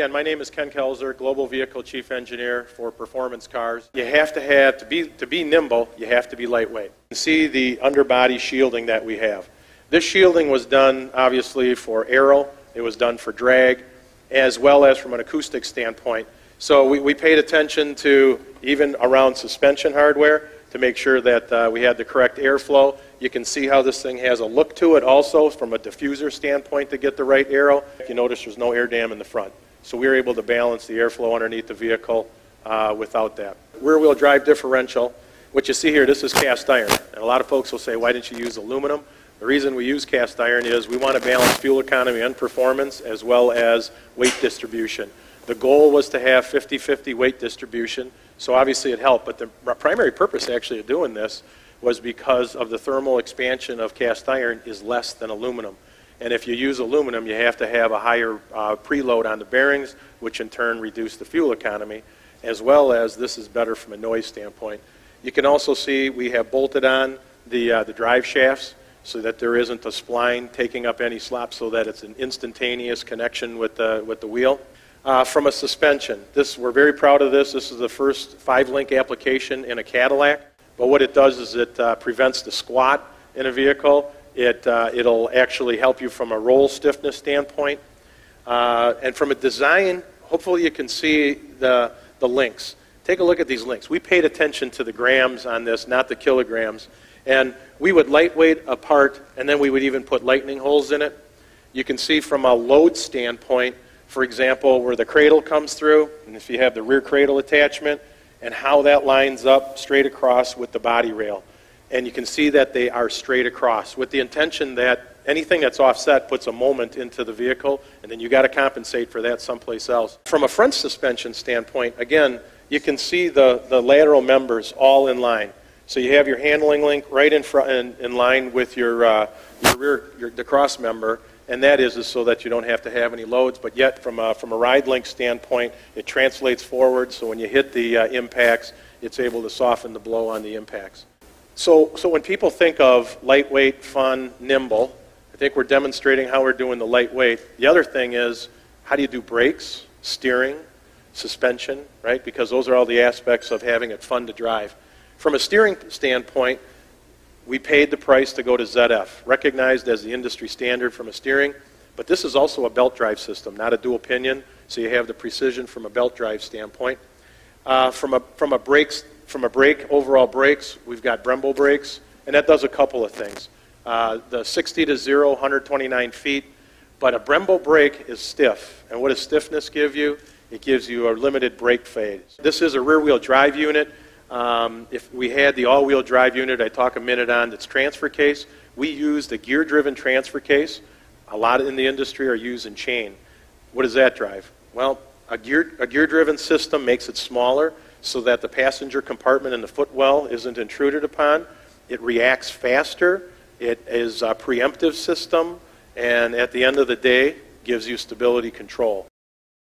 again, my name is Ken Kelzer, Global Vehicle Chief Engineer for Performance Cars. You have to have, to be, to be nimble, you have to be lightweight. See the underbody shielding that we have. This shielding was done, obviously, for aero, it was done for drag, as well as from an acoustic standpoint. So we, we paid attention to, even around suspension hardware, to make sure that uh, we had the correct airflow. You can see how this thing has a look to it also from a diffuser standpoint to get the right aero. You notice, there's no air dam in the front. So we were able to balance the airflow underneath the vehicle uh, without that. Rear wheel drive differential. What you see here, this is cast iron. And a lot of folks will say, why didn't you use aluminum? The reason we use cast iron is we want to balance fuel economy and performance as well as weight distribution. The goal was to have 50-50 weight distribution, so obviously it helped, but the primary purpose actually of doing this was because of the thermal expansion of cast iron is less than aluminum. And if you use aluminum, you have to have a higher uh, preload on the bearings, which in turn reduce the fuel economy, as well as this is better from a noise standpoint. You can also see we have bolted on the, uh, the drive shafts so that there isn't a spline taking up any slop so that it's an instantaneous connection with the, with the wheel. Uh, from a suspension. This, we're very proud of this. This is the first five-link application in a Cadillac. But what it does is it uh, prevents the squat in a vehicle. It, uh, it'll actually help you from a roll stiffness standpoint. Uh, and from a design, hopefully you can see the, the links. Take a look at these links. We paid attention to the grams on this, not the kilograms. And we would lightweight a part, and then we would even put lightning holes in it. You can see from a load standpoint, for example, where the cradle comes through, and if you have the rear cradle attachment, and how that lines up straight across with the body rail. And you can see that they are straight across with the intention that anything that's offset puts a moment into the vehicle, and then you got to compensate for that someplace else. From a front suspension standpoint, again, you can see the, the lateral members all in line. So you have your handling link right in front in, in line with your, uh, your rear your, the cross member, and that is, is so that you don't have to have any loads, but yet from a, from a ride link standpoint, it translates forward, so when you hit the uh, impacts, it's able to soften the blow on the impacts. So, so when people think of lightweight, fun, nimble, I think we're demonstrating how we're doing the lightweight. The other thing is, how do you do brakes, steering, suspension, right? Because those are all the aspects of having it fun to drive. From a steering standpoint, we paid the price to go to ZF, recognized as the industry standard from a steering, but this is also a belt drive system, not a dual pinion, so you have the precision from a belt drive standpoint. Uh, from, a, from, a brakes, from a brake, overall brakes, we've got Brembo brakes, and that does a couple of things. Uh, the 60 to 0, 129 feet, but a Brembo brake is stiff. And what does stiffness give you? It gives you a limited brake fade. This is a rear wheel drive unit. Um, if we had the all-wheel drive unit I talk a minute on that's transfer case, we use a gear-driven transfer case. A lot in the industry are using chain. What does that drive? Well, a, gear, a gear-driven system makes it smaller so that the passenger compartment in the footwell isn't intruded upon. It reacts faster. It is a preemptive system, and at the end of the day, gives you stability control.